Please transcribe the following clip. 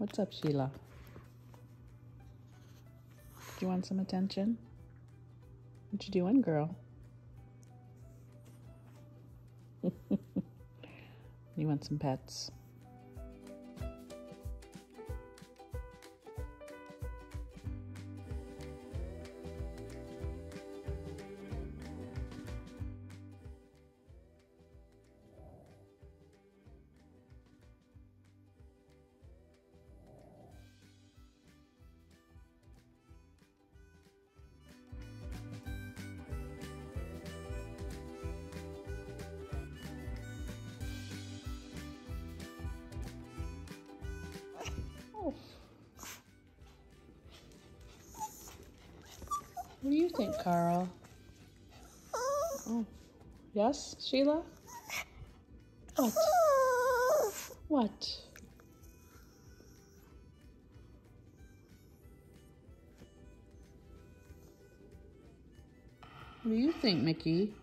What's up, Sheila? Do you want some attention? What you doing, girl? you want some pets? What do you think, Carl? Oh. Yes, Sheila? What? What? What do you think, Mickey?